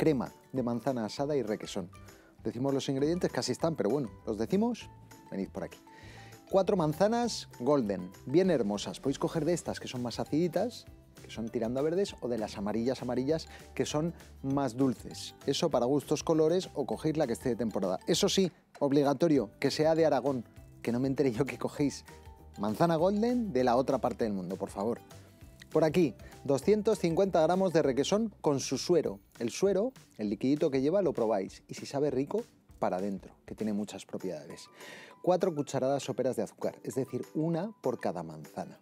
crema de manzana asada y requesón. Decimos los ingredientes, casi están, pero bueno, los decimos, venid por aquí. Cuatro manzanas golden, bien hermosas. Podéis coger de estas que son más aciditas, que son tirando a verdes, o de las amarillas amarillas, que son más dulces. Eso para gustos colores o cogéis la que esté de temporada. Eso sí, obligatorio, que sea de Aragón, que no me enteré yo que cogéis manzana golden de la otra parte del mundo, por favor. Por aquí, 250 gramos de requesón con su suero. El suero, el liquidito que lleva, lo probáis. Y si sabe rico, para adentro, que tiene muchas propiedades. 4 cucharadas soperas de azúcar, es decir, una por cada manzana.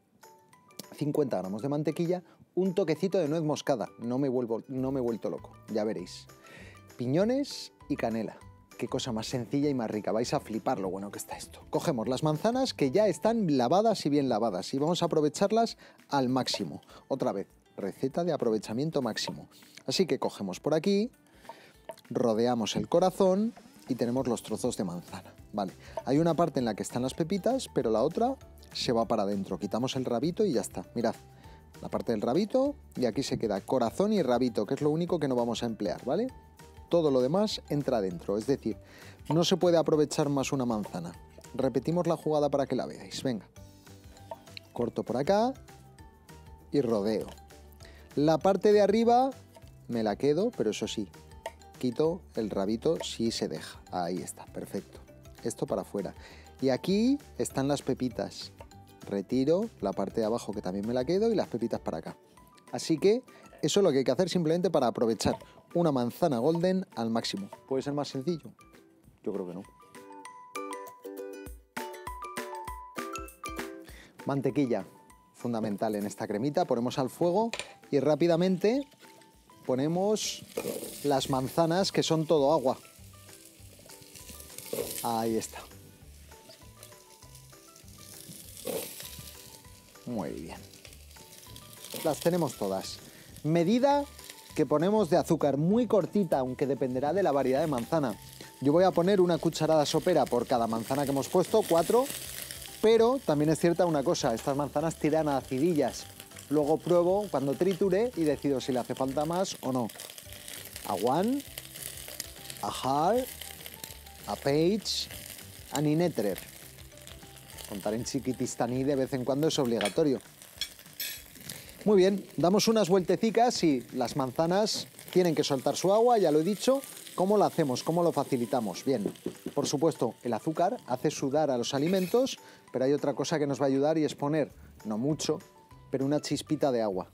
50 gramos de mantequilla, un toquecito de nuez moscada. No me, vuelvo, no me he vuelto loco, ya veréis. Piñones y canela qué cosa más sencilla y más rica. Vais a flipar lo bueno que está esto. Cogemos las manzanas que ya están lavadas y bien lavadas y vamos a aprovecharlas al máximo. Otra vez, receta de aprovechamiento máximo. Así que cogemos por aquí, rodeamos el corazón y tenemos los trozos de manzana. Vale, hay una parte en la que están las pepitas, pero la otra se va para adentro. Quitamos el rabito y ya está. Mirad, la parte del rabito y aquí se queda corazón y rabito, que es lo único que no vamos a emplear, ¿vale? Todo lo demás entra dentro. Es decir, no se puede aprovechar más una manzana. Repetimos la jugada para que la veáis. Venga. Corto por acá y rodeo. La parte de arriba me la quedo, pero eso sí, quito el rabito si se deja. Ahí está, perfecto. Esto para afuera. Y aquí están las pepitas. Retiro la parte de abajo que también me la quedo y las pepitas para acá. Así que eso es lo que hay que hacer simplemente para aprovechar una manzana golden al máximo. ¿Puede ser más sencillo? Yo creo que no. Mantequilla, fundamental en esta cremita. Ponemos al fuego y rápidamente ponemos las manzanas que son todo agua. Ahí está. Muy bien. Las tenemos todas. Medida que ponemos de azúcar muy cortita, aunque dependerá de la variedad de manzana. Yo voy a poner una cucharada sopera por cada manzana que hemos puesto, cuatro, pero también es cierta una cosa, estas manzanas tiran a acidillas. Luego pruebo cuando triture y decido si le hace falta más o no. A one, a hard, a page, a ninetrer. Contar en chiquitistaní de vez en cuando es obligatorio. Muy bien, damos unas vueltecicas y las manzanas tienen que soltar su agua, ya lo he dicho. ¿Cómo lo hacemos? ¿Cómo lo facilitamos? Bien, por supuesto, el azúcar hace sudar a los alimentos, pero hay otra cosa que nos va a ayudar y es poner, no mucho, pero una chispita de agua.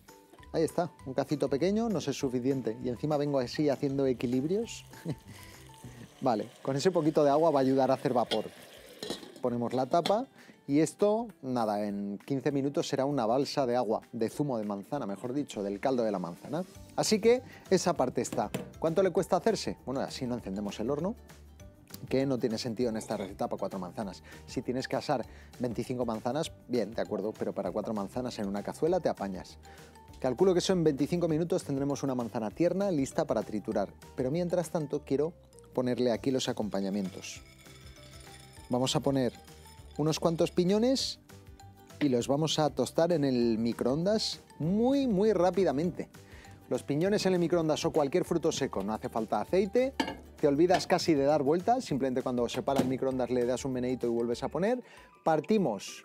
Ahí está, un cacito pequeño no es suficiente. Y encima vengo así haciendo equilibrios. vale, con ese poquito de agua va a ayudar a hacer vapor. Ponemos la tapa y esto, nada, en 15 minutos será una balsa de agua, de zumo de manzana, mejor dicho, del caldo de la manzana. Así que esa parte está. ¿Cuánto le cuesta hacerse? Bueno, así no encendemos el horno, que no tiene sentido en esta receta para cuatro manzanas. Si tienes que asar 25 manzanas, bien, de acuerdo, pero para cuatro manzanas en una cazuela te apañas. Calculo que eso en 25 minutos tendremos una manzana tierna lista para triturar, pero mientras tanto quiero ponerle aquí los acompañamientos. Vamos a poner unos cuantos piñones y los vamos a tostar en el microondas muy muy rápidamente. Los piñones en el microondas o cualquier fruto seco, no hace falta aceite, te olvidas casi de dar vueltas, simplemente cuando se para el microondas le das un meneito y vuelves a poner. Partimos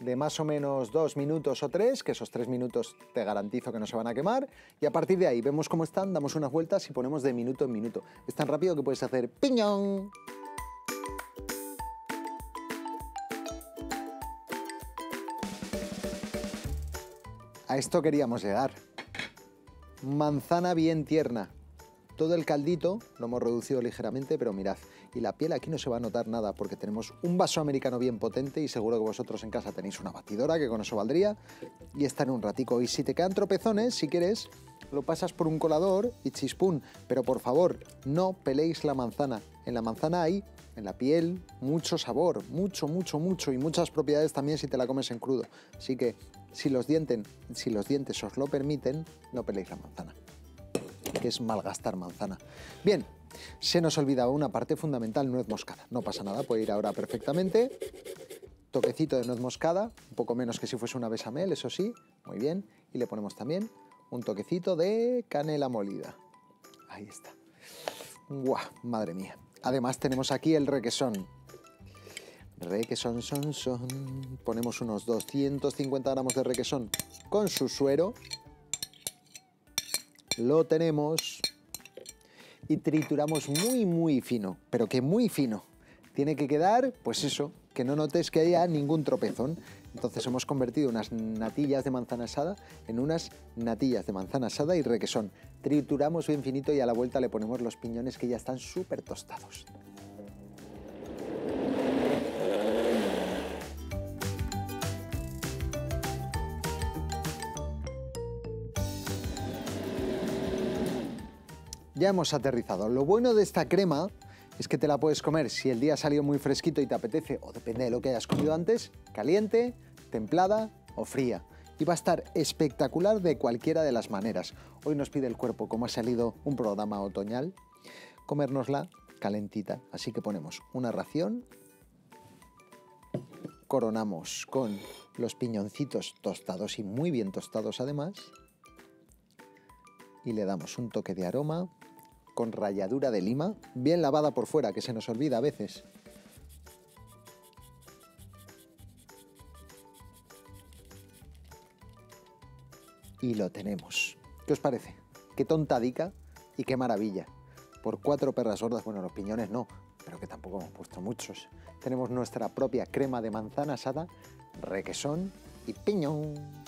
de más o menos dos minutos o tres, que esos tres minutos te garantizo que no se van a quemar, y a partir de ahí vemos cómo están, damos unas vueltas y ponemos de minuto en minuto. Es tan rápido que puedes hacer piñón. A esto queríamos llegar. Manzana bien tierna. Todo el caldito lo hemos reducido ligeramente, pero mirad, y la piel aquí no se va a notar nada porque tenemos un vaso americano bien potente y seguro que vosotros en casa tenéis una batidora que con eso valdría y está en un ratico. Y si te quedan tropezones, si quieres, lo pasas por un colador y chispún, pero por favor, no peléis la manzana. En la manzana hay, en la piel, mucho sabor, mucho, mucho, mucho y muchas propiedades también si te la comes en crudo. Así que si los, dientes, si los dientes os lo permiten, no peléis la manzana, que es malgastar manzana. Bien, se nos olvidaba una parte fundamental, nuez moscada. No pasa nada, puede ir ahora perfectamente. Toquecito de nuez moscada, un poco menos que si fuese una besamel, eso sí, muy bien. Y le ponemos también un toquecito de canela molida. Ahí está. ¡Guau! Madre mía. Además tenemos aquí el requesón. Requesón, son, son. Ponemos unos 250 gramos de requesón con su suero. Lo tenemos. Y trituramos muy, muy fino. Pero que muy fino. Tiene que quedar, pues eso, que no notes que haya ningún tropezón. Entonces hemos convertido unas natillas de manzana asada en unas natillas de manzana asada y requesón. Trituramos bien finito y a la vuelta le ponemos los piñones que ya están súper tostados. Ya hemos aterrizado. Lo bueno de esta crema es que te la puedes comer si el día ha salido muy fresquito y te apetece, o depende de lo que hayas comido antes, caliente, templada o fría. Y va a estar espectacular de cualquiera de las maneras. Hoy nos pide el cuerpo, como ha salido un programa otoñal, comérnosla calentita. Así que ponemos una ración, coronamos con los piñoncitos tostados y muy bien tostados además, y le damos un toque de aroma con ralladura de lima, bien lavada por fuera, que se nos olvida a veces. Y lo tenemos. ¿Qué os parece? Qué tontadica y qué maravilla. Por cuatro perras gordas, bueno, los piñones no, pero que tampoco hemos puesto muchos. Tenemos nuestra propia crema de manzana asada, requesón y piñón.